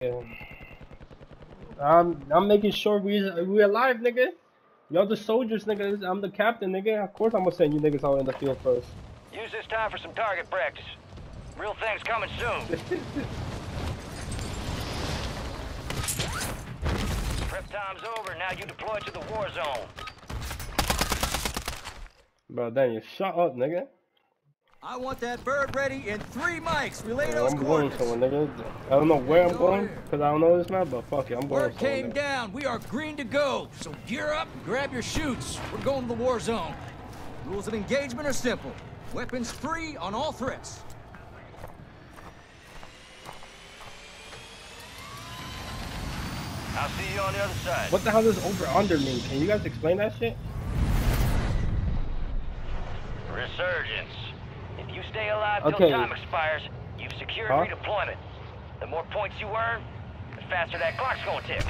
Yeah. I'm I'm making sure we we alive, nigga. Y'all the soldiers, nigga. I'm the captain, nigga. Of course I'm gonna send you niggas out in the field first. Use this time for some target practice. Real things coming soon. Prep time's over. Now you deploy to the war zone. Bro, then you shut up, nigga. I want that bird ready in three mikes. Relay Yeah, those I'm going somewhere, nigga. I don't know where I'm going, because I don't know this map, but fuck it, I'm going Word somewhere. came nigga. down. We are green to go. So gear up, grab your chutes. We're going to the war zone. Rules of engagement are simple. Weapons free on all threats. I'll see you on the other side. What the hell does over under mean? Can you guys explain that shit? Resurgence. You stay alive Okay. till time expires, you've secured Huh? redeployment. The more points you earn, the faster that clock's gonna tick.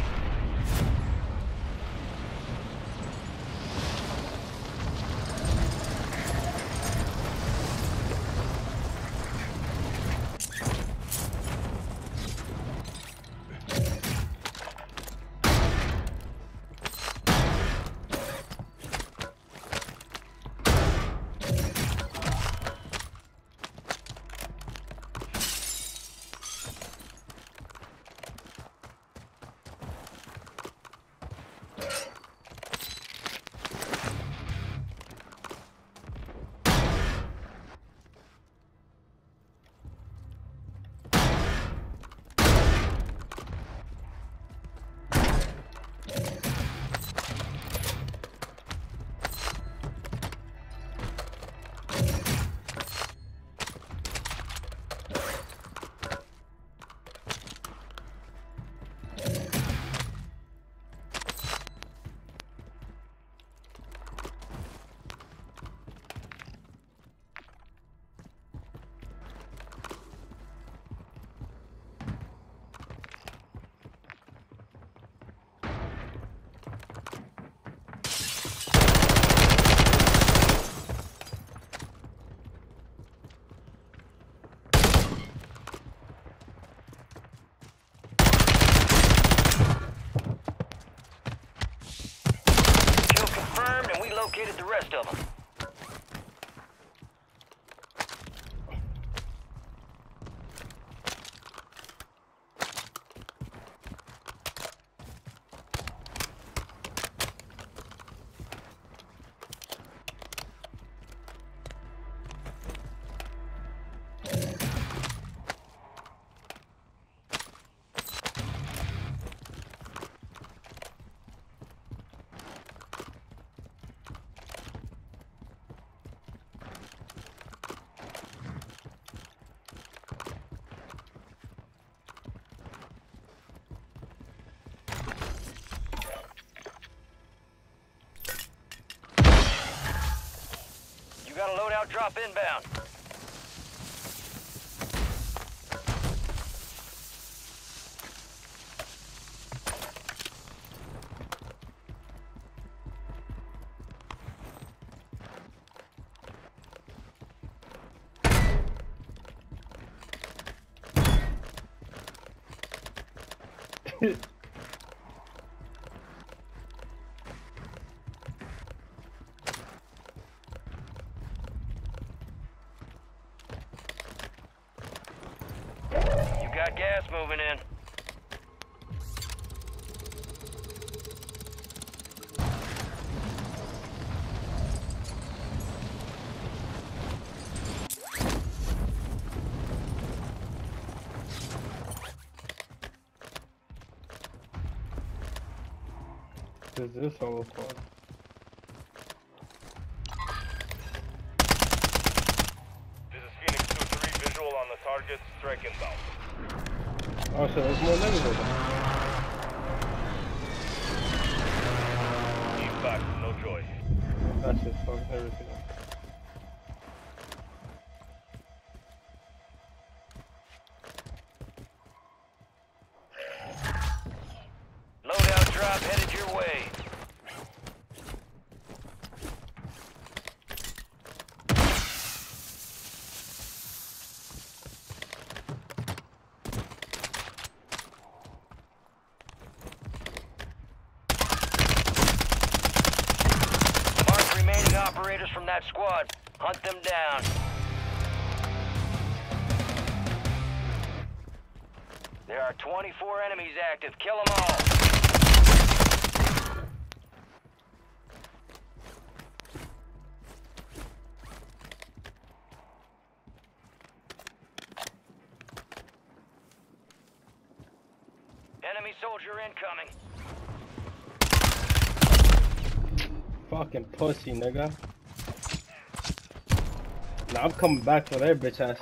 Drop inbound. You Is this all fun? This is Phoenix 2-3, visual on the target, strike inbound. Oh shit, there's more niggas over back, no joy. That's just fucking everything. Are 24 enemies active. Kill them all. Enemy soldier incoming. Fucking pussy, nigga. Nah, I'm coming back for their bitch ass.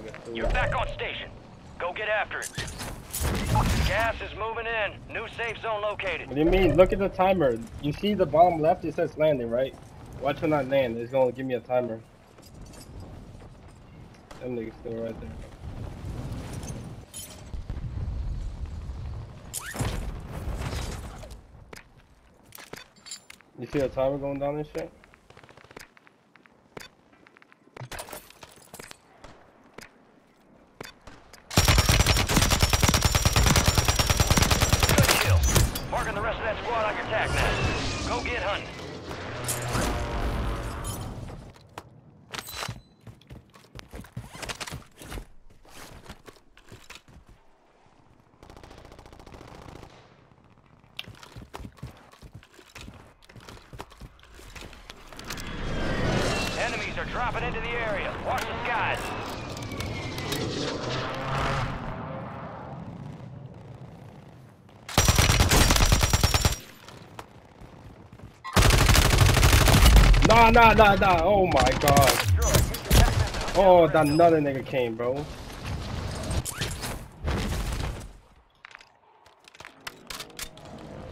Okay, so You're back on station. Go get after it. Gas is moving in. New safe zone located. What do you mean? Look at the timer. You see the bottom left? It says landing, right? Watch when I land. It's gonna give me a timer. Them niggas still right there. You see the timer going down and shit? Good kill. Marking the rest of that squad on your tac map. Go get hunting. Enemies are dropping into the area. Watch the skies. Nah, nah, nah, nah. Oh my god. Destroy. Use your tac map to hunt down Oh, that another nigga came, bro.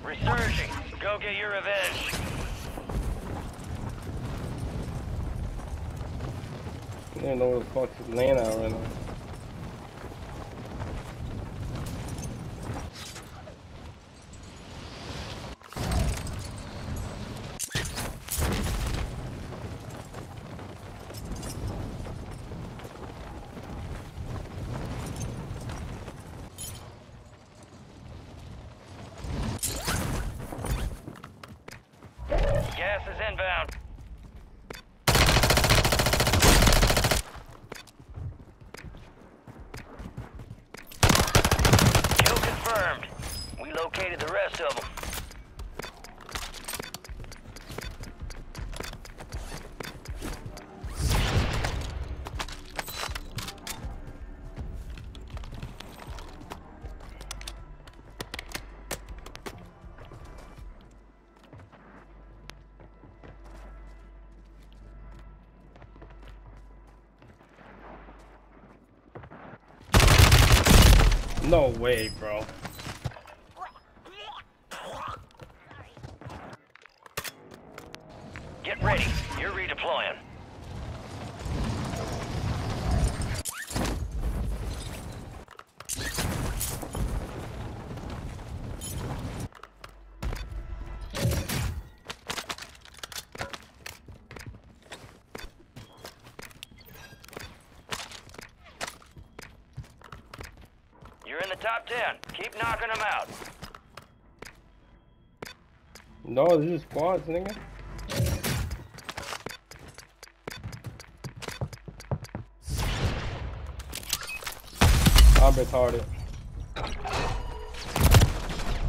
Resurging. Go get your revenge. I don't know where the fuck is out right now. No way, bro. Top 10. Keep knocking them out. No, this is squads, nigga. I'm retarded.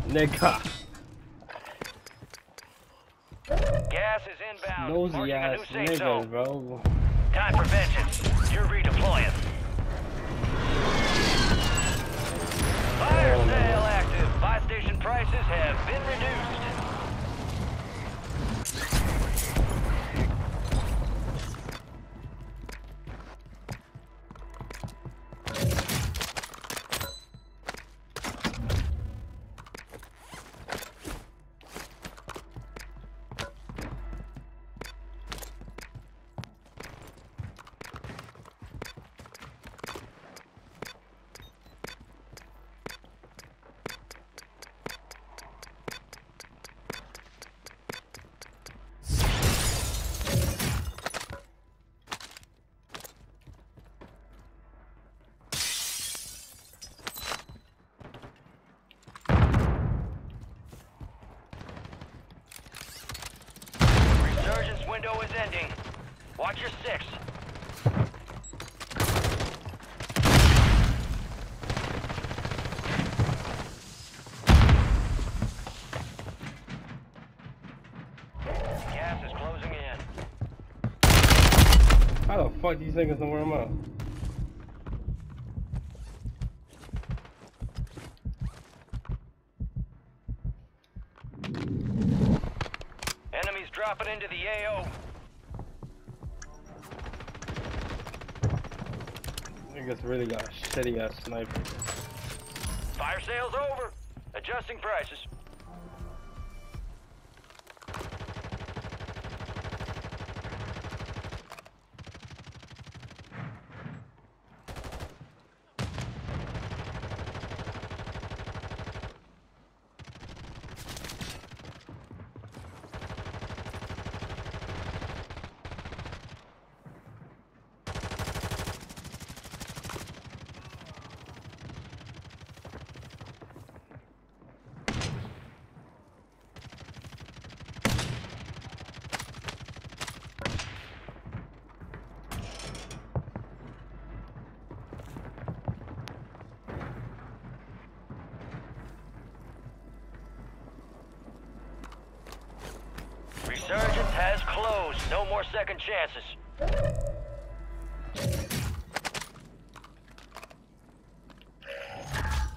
Nigga. Gas is inbound. Nosy ass new safe zone. niggas, bro. Time for vengeance. You're redeploying. Fire sale active. Buy station prices have been reduced. Fuck these niggas know where I'm at. Enemies dropping into the AO. Niggas really got a shitty ass sniper. Fire sales over. Adjusting prices. No more second chances.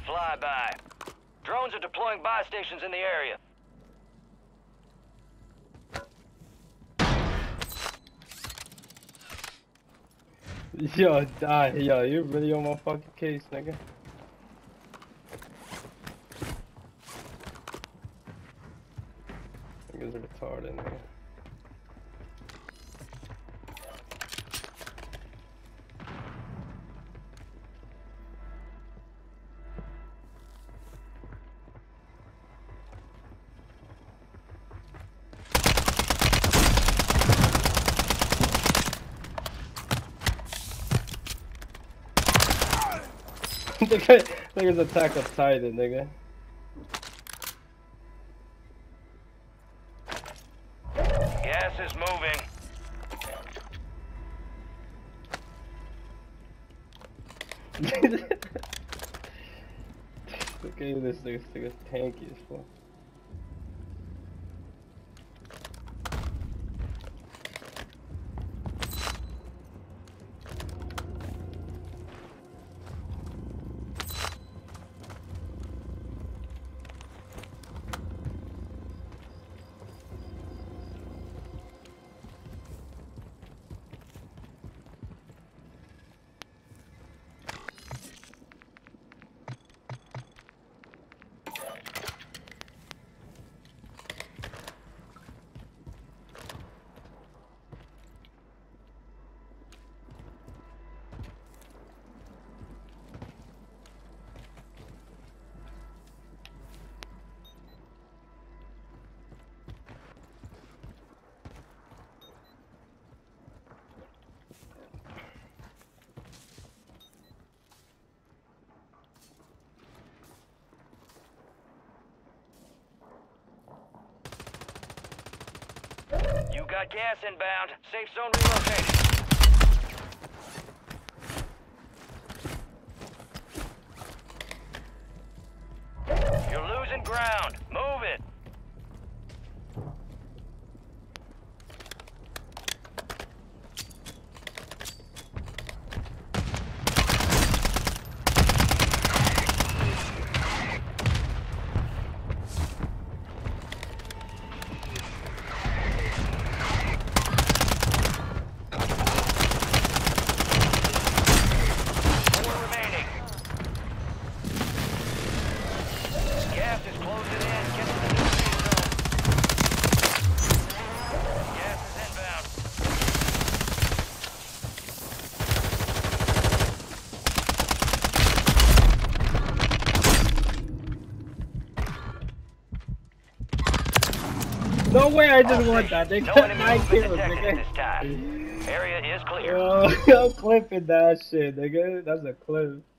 Flyby. Drones are deploying buy stations in the area. Yo, die. Yo, you really on my fucking case, nigga. Nigga, niggas attack a Titan, nigga. Gas is moving. Look at this nigga, this nigga's tanky as fuck. Got gas inbound. Safe zone relocated. You're losing ground. Move it. Four remaining. Gas is closing in. Get to the new safe zone. Gas is inbound. No way I just want that, nigga. No enemy Nine kills, nigga. this time. Area is clear. Yo, oh, I'm clipping that shit, nigga. That's a clip.